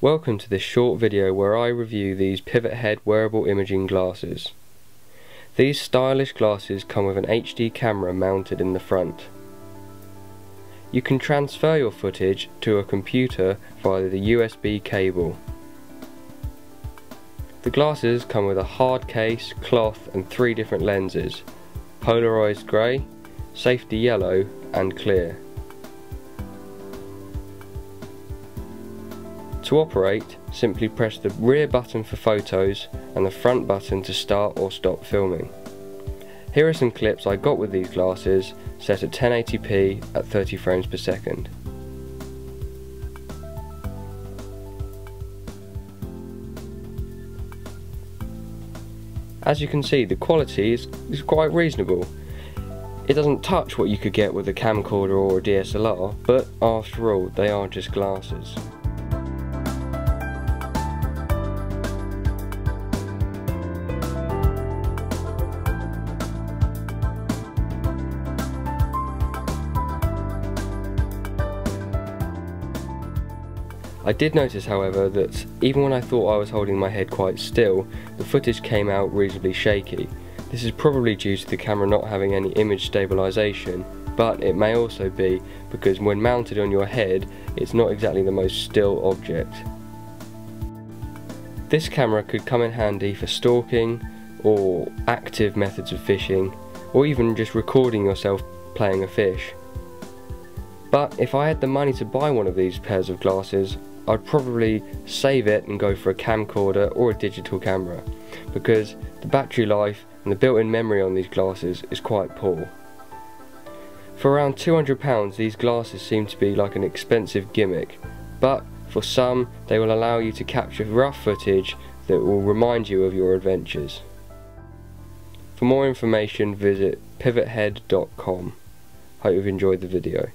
Welcome to this short video where I review these Pivothead wearable imaging glasses. These stylish glasses come with an HD camera mounted in the front. You can transfer your footage to a computer via the USB cable. The glasses come with a hard case, cloth and three different lenses, polarised grey, safety yellow and clear. To operate, simply press the rear button for photos and the front button to start or stop filming. Here are some clips I got with these glasses set at 1080p at 30 frames per second. As you can see the quality is, is quite reasonable. It doesn't touch what you could get with a camcorder or a DSLR, but after all they are just glasses. I did notice however that even when I thought I was holding my head quite still, the footage came out reasonably shaky. This is probably due to the camera not having any image stabilisation, but it may also be because when mounted on your head, it's not exactly the most still object. This camera could come in handy for stalking, or active methods of fishing, or even just recording yourself playing a fish. But if I had the money to buy one of these pairs of glasses, I'd probably save it and go for a camcorder or a digital camera because the battery life and the built-in memory on these glasses is quite poor. For around £200 these glasses seem to be like an expensive gimmick but for some they will allow you to capture rough footage that will remind you of your adventures. For more information visit pivothead.com. Hope you've enjoyed the video.